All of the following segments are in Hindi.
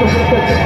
Tunggu, kece!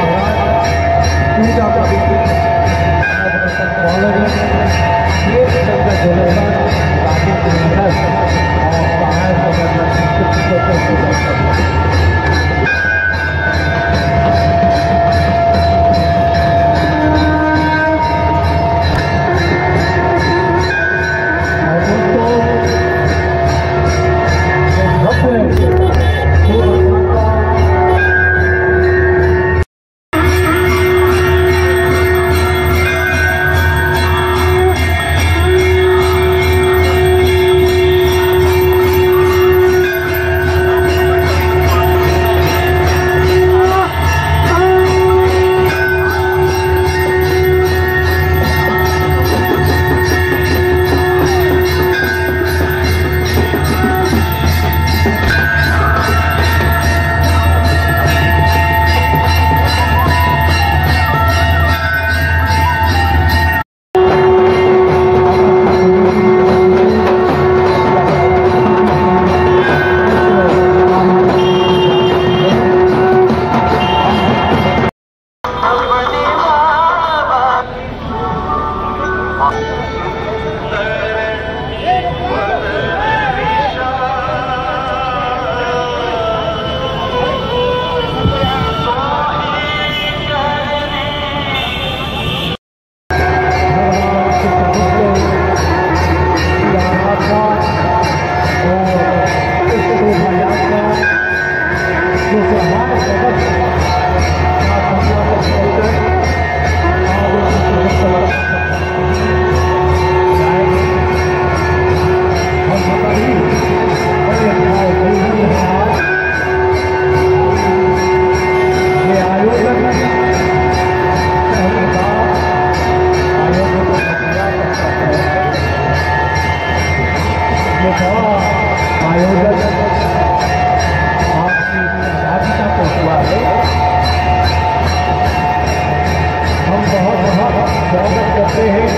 स्वागत करते हैं।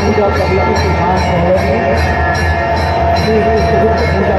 पूजा कमेटी प्रधान महोदय श्री गुरु पूजा